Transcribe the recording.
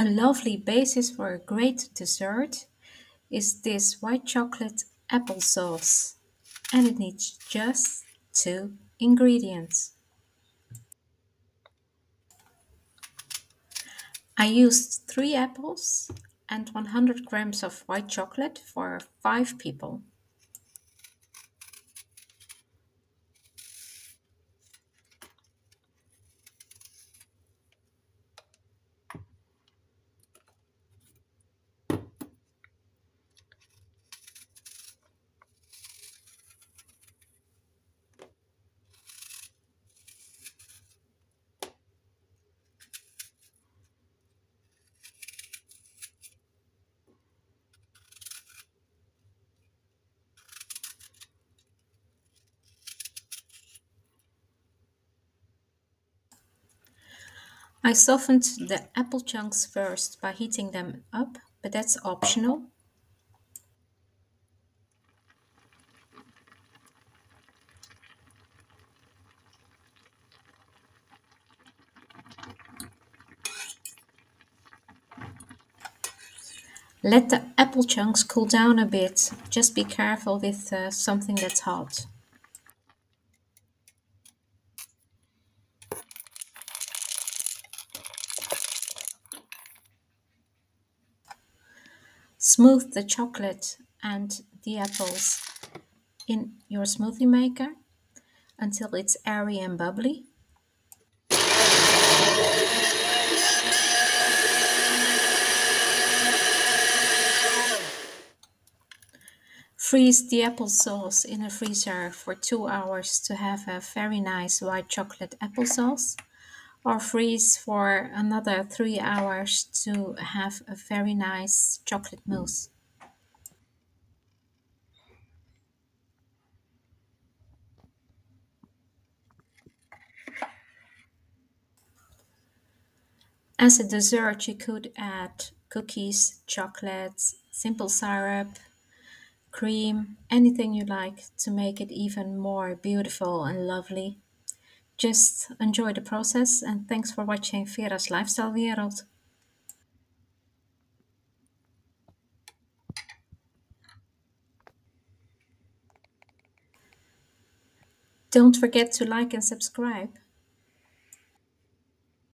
A lovely basis for a great dessert is this white chocolate applesauce and it needs just two ingredients. I used 3 apples and 100 grams of white chocolate for 5 people. I softened the apple chunks first by heating them up, but that's optional. Let the apple chunks cool down a bit. Just be careful with uh, something that's hot. Smooth the chocolate and the apples in your smoothie maker until it's airy and bubbly. Freeze the applesauce in a freezer for 2 hours to have a very nice white chocolate applesauce or freeze for another three hours to have a very nice chocolate mousse. As a dessert, you could add cookies, chocolates, simple syrup, cream, anything you like to make it even more beautiful and lovely. Just enjoy the process and thanks for watching Vera's Lifestyle Wereld. Don't forget to like and subscribe.